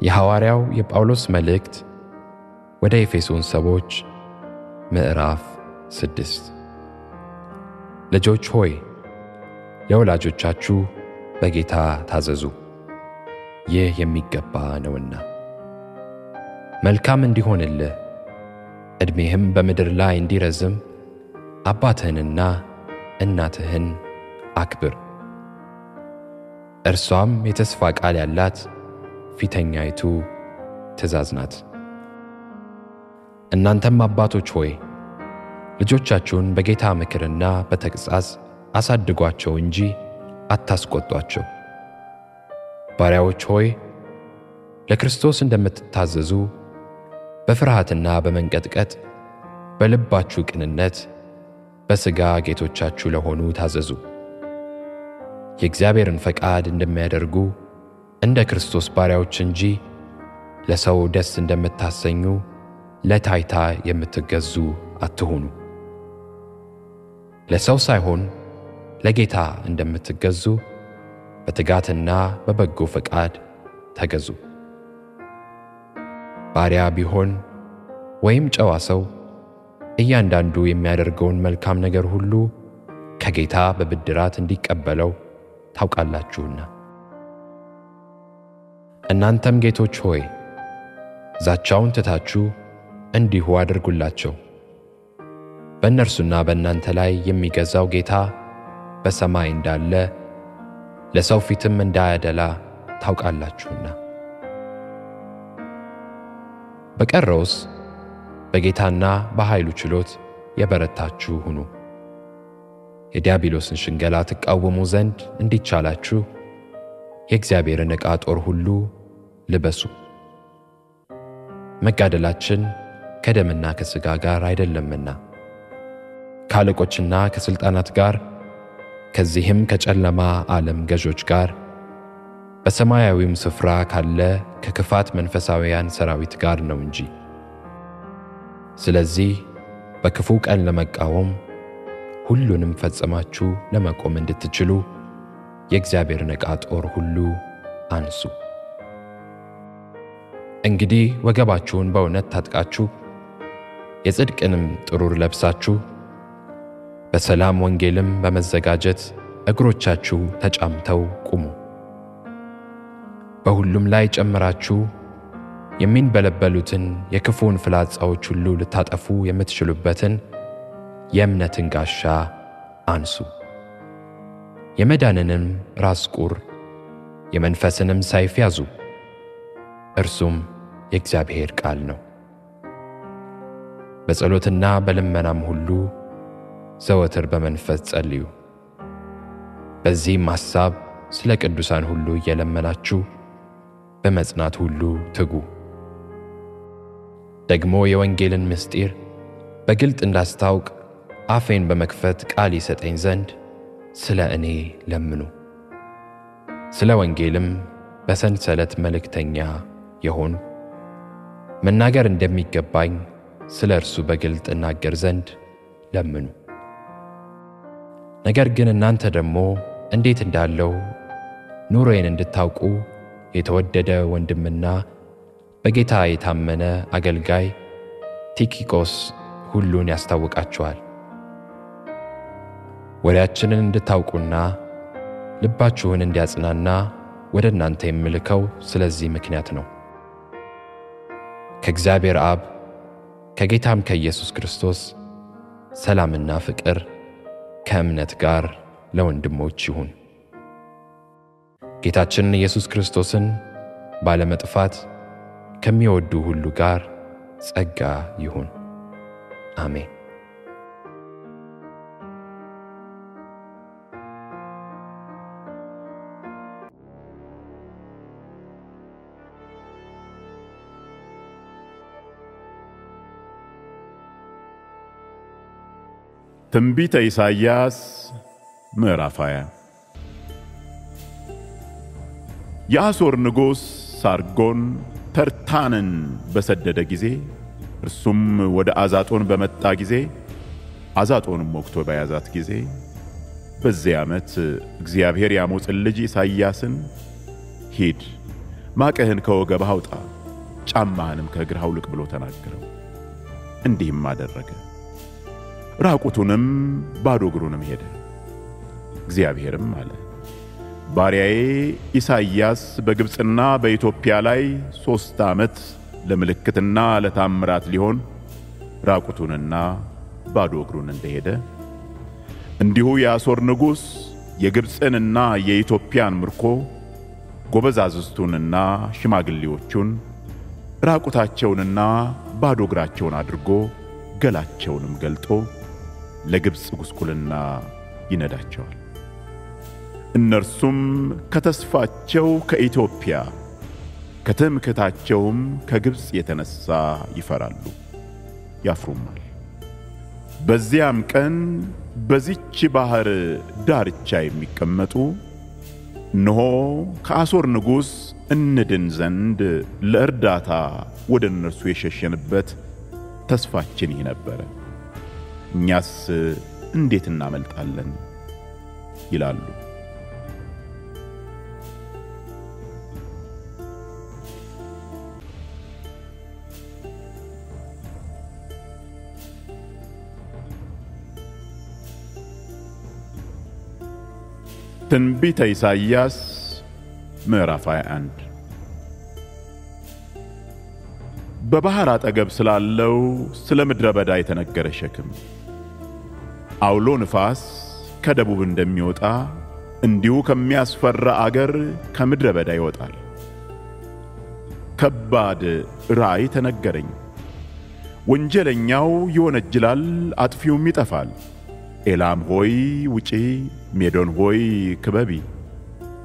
የሐዋርያው የጳውሎስ መልእክት ወደ ኤፌሶን ሰዎች ምዕራፍ ስድስት ልጆች ሆይ ለወላጆቻችሁ በጌታ ታዘዙ፣ ይህ የሚገባ ነውና። መልካም እንዲሆንልህ ዕድሜህም በምድር ላይ እንዲረዝም አባትህንና እናትህን አክብር። እርሷም የተስፋ ቃል ያላት ፊተኛይቱ ትእዛዝ ናት። እናንተም አባቶች ሆይ ልጆቻችሁን በጌታ ምክርና በተግሣጽ አሳድጓቸው እንጂ አታስቆጧቸው። ባሪያዎች ሆይ ለክርስቶስ እንደምትታዘዙ በፍርሃትና በመንቀጥቀጥ በልባችሁ ቅንነት በሥጋ ጌቶቻችሁ ለሆኑ ታዘዙ። የእግዚአብሔርን ፈቃድ እንደሚያደርጉ እንደ ክርስቶስ ባሪያዎች እንጂ ለሰው ደስ እንደምታሰኙ ለታይታ የምትገዙ አትሁኑ። ለሰው ሳይሆን ለጌታ እንደምትገዙ በትጋትና በበጎ ፈቃድ ተገዙ። ባሪያ ቢሆን ወይም ጨዋ ሰው እያንዳንዱ የሚያደርገውን መልካም ነገር ሁሉ ከጌታ በብድራት እንዲቀበለው ታውቃላችሁና። እናንተም ጌቶች ሆይ ዛቻውን ትታችሁ እንዲሁ አድርጉላቸው። በእነርሱና በእናንተ ላይ የሚገዛው ጌታ በሰማይ እንዳለ ለሰው ፊትም እንዳያደላ ታውቃላችሁና። በቀረውስ በጌታና በኃይሉ ችሎት የበረታችሁ ሁኑ። የዲያብሎስን ሽንገላ ትቃወሙ ዘንድ እንዲቻላችሁ የእግዚአብሔርን ዕቃ ጦር ሁሉ ልበሱ። መጋደላችን ከደምና ከሥጋ ጋር አይደለምና ከአለቆችና ከሥልጣናት ጋር ከዚህም ከጨለማ ዓለም ገዦች ጋር በሰማያዊም ስፍራ ካለ ከክፋት መንፈሳውያን ሰራዊት ጋር ነው እንጂ። ስለዚህ በክፉ ቀን ለመቃወም ሁሉንም ፈጽማችሁ ለመቆም እንድትችሉ የእግዚአብሔርን ዕቃ ጦር ሁሉ አንሱ። እንግዲህ ወገባችሁን በእውነት ታጥቃችሁ የጽድቅንም ጥሩር ለብሳችሁ በሰላም ወንጌልም በመዘጋጀት እግሮቻችሁ ተጫምተው ቁሙ። በሁሉም ላይ ጨምራችሁ የሚንበለበሉትን የክፉውን ፍላጻዎች ሁሉ ልታጠፉ የምትችሉበትን የእምነትን ጋሻ አንሱ። የመዳንንም ራስ ቁር የመንፈስንም ሰይፍ ያዙ፣ እርሱም የእግዚአብሔር ቃል ነው። በጸሎትና በልመናም ሁሉ ዘወትር በመንፈስ ጸልዩ። በዚህም ሐሳብ ስለ ቅዱሳን ሁሉ እየለመናችሁ በመጽናት ሁሉ ትጉ። ደግሞ የወንጌልን ምስጢር በግልጥ እንዳስታውቅ አፌን በመክፈት ቃል ይሰጠኝ ዘንድ ስለ እኔ ለምኑ። ስለ ወንጌልም በሰንሰለት መልእክተኛ የሆን መናገር እንደሚገባኝ ስለ እርሱ በግልጥ እናገር ዘንድ ለምኑ። ነገር ግን እናንተ ደግሞ እንዴት እንዳለው ኑሮዬን እንድታውቁ የተወደደ ወንድምና በጌታ የታመነ አገልጋይ ቲኪቆስ ሁሉን ያስታውቃችኋል። ወሬያችንን እንድታውቁና ልባችሁን እንዲያጽናና ወደ እናንተ የምልከው ስለዚህ ምክንያት ነው። ከእግዚአብሔር አብ ከጌታም ከኢየሱስ ክርስቶስ ሰላምና ፍቅር ከእምነት ጋር ለወንድሞች ይሁን። ጌታችንን ኢየሱስ ክርስቶስን ባለመጥፋት ከሚወዱ ሁሉ ጋር ጸጋ ይሁን። አሜን። ትንቢተ ኢሳይያስ ምዕራፍ 20 የአሦር ንጉሥ ሳርጎን ተርታንን በሰደደ ጊዜ እርሱም ወደ አዛጦን በመጣ ጊዜ አዛጦንም ወግቶ በያዛት ጊዜ በዚህ ዓመት እግዚአብሔር የአሞጽን ልጅ ኢሳይያስን ሂድ ማቅህን ከወገብህ አውጣ፣ ጫማህንም ከእግርህ አውልቅ ብሎ ተናገረው። እንዲህም አደረገ። ራቁቱንም ባዶ እግሩንም ሄደ። እግዚአብሔርም አለ ባሪያዬ ኢሳይያስ በግብፅና በኢትዮጵያ ላይ ሦስት ዓመት ለምልክትና ለታምራት ሊሆን ራቁቱንና ባዶ እግሩን እንደሄደ እንዲሁ የአሦር ንጉሥ የግብፅንና የኢትዮጵያን ምርኮ ጎበዛዝቱንና ሽማግሌዎቹን ራቁታቸውንና ባዶ እግራቸውን አድርጎ ገላቸውንም ገልጦ ለግብፅ ጉስቁልና ይነዳቸዋል። እነርሱም ከተስፋቸው ከኢትዮጵያ ከትምክህታቸውም ከግብፅ የተነሣ ይፈራሉ ያፍሩማል። በዚያም ቀን በዚች ባሕር ዳርቻ የሚቀመጡ እነሆ ከአሦር ንጉሥ እንድን ዘንድ ለእርዳታ ወደ እነርሱ የሸሸንበት ተስፋችን ይህ ነበረ፣ እኛስ እንዴት እናመልጣለን? ይላሉ። ትንቢተ ኢሳይያስ ምዕራፍ 21 በባሕር አጠገብ ስላለው ስለ ምድረ በዳ የተነገረ ሸክም። አውሎ ንፋስ ከደቡብ እንደሚወጣ እንዲሁ ከሚያስፈራ አገር ከምድረ በዳ ይወጣል። ከባድ ራእይ ተነገረኝ። ወንጀለኛው ይወነጅላል፣ አጥፊውም ይጠፋል። ኤላም ሆይ ውጪ፣ ሜዶን ሆይ ክበቢ፣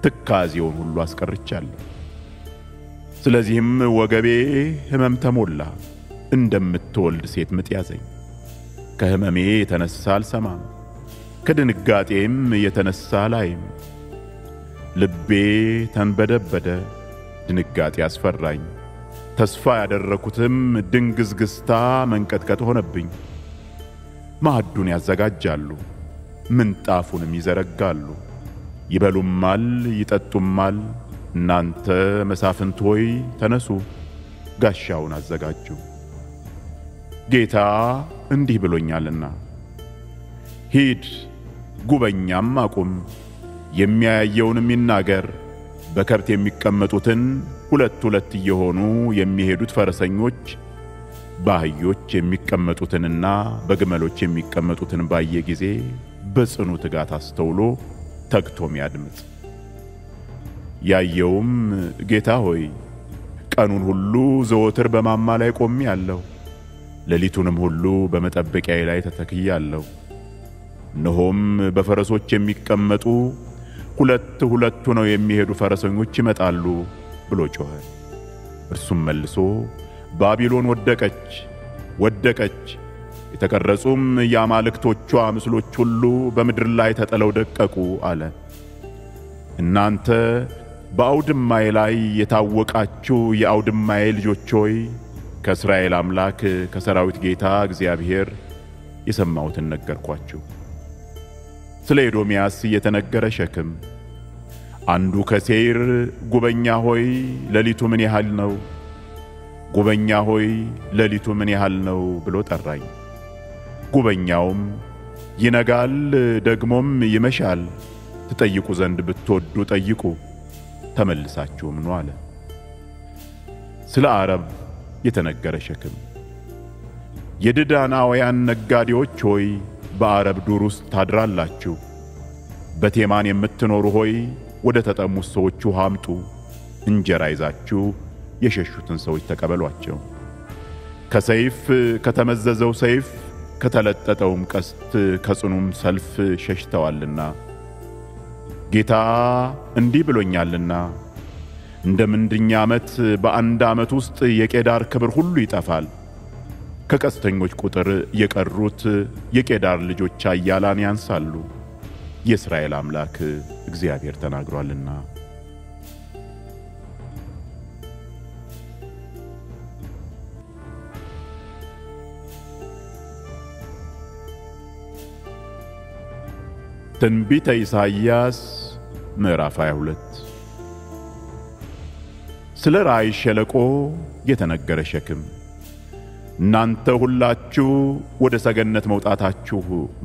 ትካዜውን ሁሉ አስቀርቻለሁ። ስለዚህም ወገቤ ሕመም ተሞላ፣ እንደምትወልድ ሴት ምጥ ያዘኝ። ከሕመሜ የተነሣ አልሰማም፣ ከድንጋጤም የተነሣ አላይም። ልቤ ተንበደበደ፣ ድንጋጤ አስፈራኝ። ተስፋ ያደረኩትም ድንግዝግዝታ መንቀጥቀጥ ሆነብኝ። ማዕዱን ያዘጋጃሉ፣ ምንጣፉንም ይዘረጋሉ፣ ይበሉማል፣ ይጠጡማል። እናንተ መሳፍንት ሆይ ተነሱ፣ ጋሻውን አዘጋጁ። ጌታ እንዲህ ብሎኛልና ሂድ፣ ጉበኛም አቁም፣ የሚያየውንም ይናገር። በከብት የሚቀመጡትን ሁለት ሁለት እየሆኑ የሚሄዱት ፈረሰኞች በአህዮች የሚቀመጡትንና በግመሎች የሚቀመጡትን ባየ ጊዜ በጽኑ ትጋት አስተውሎ ተግቶም ያድምጥ። ያየውም ጌታ ሆይ ቀኑን ሁሉ ዘወትር በማማ ላይ ቆሜአለሁ፣ ሌሊቱንም ሁሉ በመጠበቂያዬ ላይ ተተክያለሁ። እነሆም በፈረሶች የሚቀመጡ ሁለት ሁለት ሆነው የሚሄዱ ፈረሰኞች ይመጣሉ ብሎ ጮኸ። እርሱም መልሶ ባቢሎን ወደቀች ወደቀች፣ የተቀረጹም የአማልክቶቿ ምስሎች ሁሉ በምድር ላይ ተጥለው ደቀቁ አለ። እናንተ በአውድማዬ ላይ የታወቃችሁ የአውድማዬ ልጆች ሆይ ከእስራኤል አምላክ ከሰራዊት ጌታ እግዚአብሔር የሰማሁትን ነገርኳችሁ። ስለ ኤዶምያስ የተነገረ ሸክም። አንዱ ከሴይር ጉበኛ ሆይ ሌሊቱ ምን ያህል ነው? ጉበኛ ሆይ ሌሊቱ ምን ያህል ነው ብሎ ጠራኝ። ጉበኛውም ይነጋል ደግሞም ይመሻል፣ ትጠይቁ ዘንድ ብትወዱ ጠይቁ፣ ተመልሳችሁም ኑ አለ። ስለ አረብ የተነገረ ሸክም። የድዳናውያን ነጋዴዎች ሆይ በአረብ ዱር ውስጥ ታድራላችሁ። በቴማን የምትኖሩ ሆይ ወደ ተጠሙት ሰዎች ውሃ አምጡ፣ እንጀራ ይዛችሁ የሸሹትን ሰዎች ተቀበሏቸው። ከሰይፍ ከተመዘዘው ሰይፍ ከተለጠጠውም ቀስት ከጽኑም ሰልፍ ሸሽተዋልና ጌታ እንዲህ ብሎኛልና እንደ ምንድኛ ዓመት በአንድ ዓመት ውስጥ የቄዳር ክብር ሁሉ ይጠፋል። ከቀስተኞች ቁጥር የቀሩት የቄዳር ልጆች አያላን ያንሳሉ። የእስራኤል አምላክ እግዚአብሔር ተናግሯልና። ትንቢተ ኢሳይያስ ምዕራፍ 22 ስለ ራእይ ሸለቆ የተነገረ ሸክም። እናንተ ሁላችሁ ወደ ሰገነት መውጣታችሁ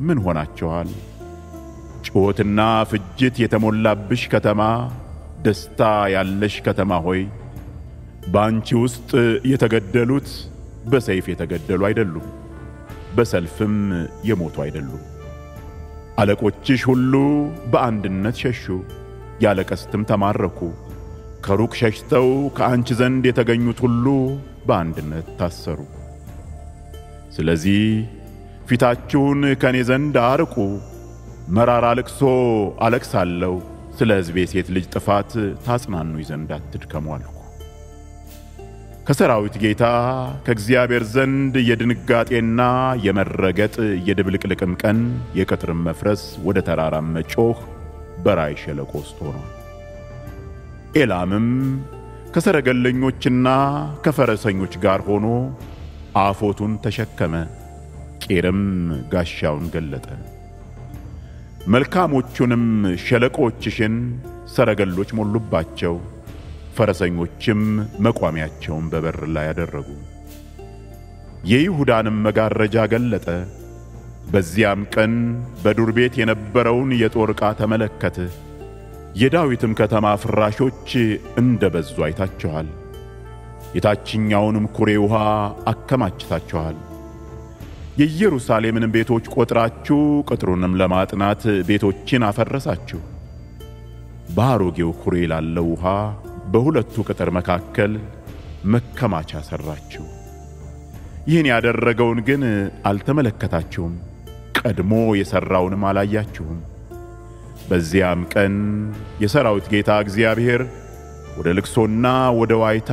ምን ሆናችኋል? ጩኸትና ፍጅት የተሞላብሽ ከተማ፣ ደስታ ያለሽ ከተማ ሆይ በአንቺ ውስጥ የተገደሉት በሰይፍ የተገደሉ አይደሉም፣ በሰልፍም የሞቱ አይደሉም። አለቆችሽ ሁሉ በአንድነት ሸሹ፣ ያለ ቀስትም ተማረኩ። ከሩቅ ሸሽተው ከአንቺ ዘንድ የተገኙት ሁሉ በአንድነት ታሰሩ። ስለዚህ ፊታችሁን ከእኔ ዘንድ አርቁ። መራራ ልቅሶ አለቅሳለሁ፣ ስለ ሕዝቤ ሴት ልጅ ጥፋት ታጽናኑኝ ዘንድ አትድከሙ አልኩ። ከሰራዊት ጌታ ከእግዚአብሔር ዘንድ የድንጋጤና የመረገጥ የድብልቅልቅም ቀን የቅጥርም መፍረስ ወደ ተራራም መጮኽ በራእይ ሸለቆ ውስጥ ሆኗል። ኤላምም ከሰረገለኞችና ከፈረሰኞች ጋር ሆኖ አፎቱን ተሸከመ፣ ቄርም ጋሻውን ገለጠ። መልካሞቹንም ሸለቆችሽን ሰረገሎች ሞሉባቸው፣ ፈረሰኞችም መቋሚያቸውን በበር ላይ አደረጉ። የይሁዳንም መጋረጃ ገለጠ። በዚያም ቀን በዱር ቤት የነበረውን የጦር ዕቃ ተመለከትህ። የዳዊትም ከተማ ፍራሾች እንደ በዙ አይታችኋል። የታችኛውንም ኩሬ ውሃ አከማችታችኋል። የኢየሩሳሌምን ቤቶች ቆጥራችሁ ቅጥሩንም ለማጥናት ቤቶችን አፈረሳችሁ። በአሮጌው ኩሬ ላለው ውሃ በሁለቱ ቅጥር መካከል መከማቻ ሠራችሁ። ይህን ያደረገውን ግን አልተመለከታችሁም፣ ቀድሞ የሠራውንም አላያችሁም። በዚያም ቀን የሰራዊት ጌታ እግዚአብሔር ወደ ልቅሶና ወደ ዋይታ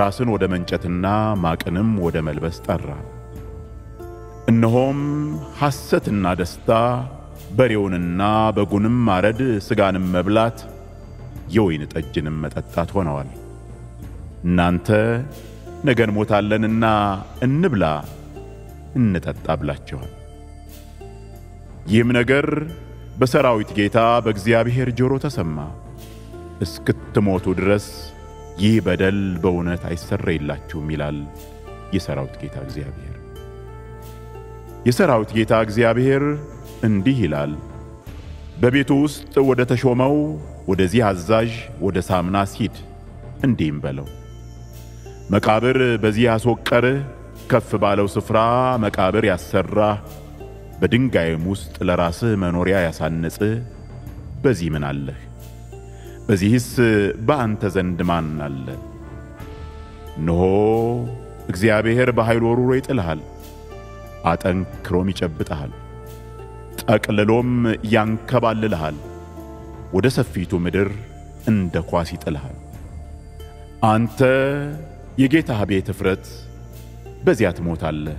ራስን ወደ መንጨትና ማቅንም ወደ መልበስ ጠራ። እነሆም ሐሰትና ደስታ፣ በሬውንና በጉንም ማረድ፣ ሥጋንም መብላት፣ የወይን ጠጅንም መጠጣት ሆነዋል። እናንተ ነገ እንሞታለንና እንብላ እንጠጣ ብላችኋል። ይህም ነገር በሰራዊት ጌታ በእግዚአብሔር ጆሮ ተሰማ። እስክትሞቱ ድረስ ይህ በደል በእውነት አይሰረይላችሁም ይላል የሰራዊት ጌታ እግዚአብሔር። የሰራዊት ጌታ እግዚአብሔር እንዲህ ይላል፣ በቤቱ ውስጥ ወደ ተሾመው ወደዚህ አዛዥ ወደ ሳምናስ ሂድ፣ እንዲህም በለው መቃብር በዚህ ያስወቀርህ፣ ከፍ ባለው ስፍራ መቃብር ያሰራህ፣ በድንጋይም ውስጥ ለራስህ መኖሪያ ያሳነጽህ፣ በዚህ ምን አለህ? በዚህስ በአንተ ዘንድ ማን አለ? እነሆ እግዚአብሔር በኃይል ወሩሮ ይጥልሃል፣ አጠንክሮም ይጨብጠሃል፣ ጠቅልሎም ያንከባልልሃል፣ ወደ ሰፊቱ ምድር እንደ ኳስ ይጥልሃል። አንተ የጌታህ ቤት እፍረት፣ በዚያ ትሞታለህ፣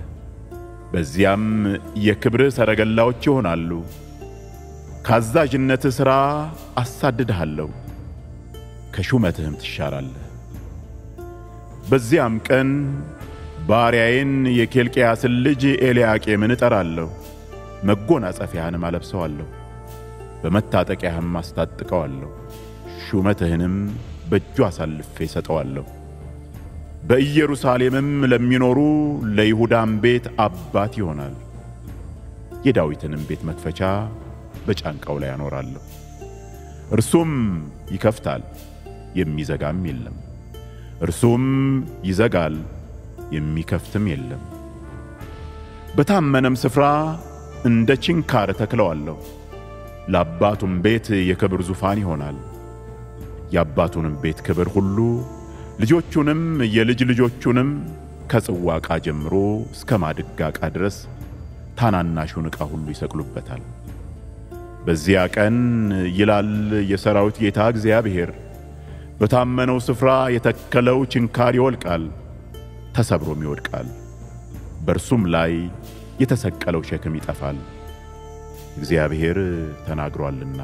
በዚያም የክብርህ ሰረገላዎች ይሆናሉ። ካዛዥነትህ ሥራ አሳድድሃለሁ፣ ከሹመትህም ትሻራለህ። በዚያም ቀን ባሪያዬን የኬልቅያስን ልጅ ኤልያቄምን እጠራለሁ፣ መጎናጸፊያህንም አለብሰዋለሁ፣ በመታጠቂያህም አስታጥቀዋለሁ፣ ሹመትህንም በእጁ አሳልፌ ሰጠዋለሁ። በኢየሩሳሌምም ለሚኖሩ ለይሁዳም ቤት አባት ይሆናል። የዳዊትንም ቤት መክፈቻ በጫንቃው ላይ አኖራለሁ። እርሱም ይከፍታል፣ የሚዘጋም የለም። እርሱም ይዘጋል፣ የሚከፍትም የለም። በታመነም ስፍራ እንደ ችንካር ተክለዋለሁ። ለአባቱም ቤት የክብር ዙፋን ይሆናል። የአባቱንም ቤት ክብር ሁሉ ልጆቹንም የልጅ ልጆቹንም ከጽዋ ዕቃ ጀምሮ እስከ ማድጋ ዕቃ ድረስ ታናናሹን ዕቃ ሁሉ ይሰቅሉበታል። በዚያ ቀን ይላል የሰራዊት ጌታ እግዚአብሔር፣ በታመነው ስፍራ የተከለው ችንካር ይወልቃል፣ ተሰብሮም ይወድቃል። በእርሱም ላይ የተሰቀለው ሸክም ይጠፋል። እግዚአብሔር ተናግሮአልና።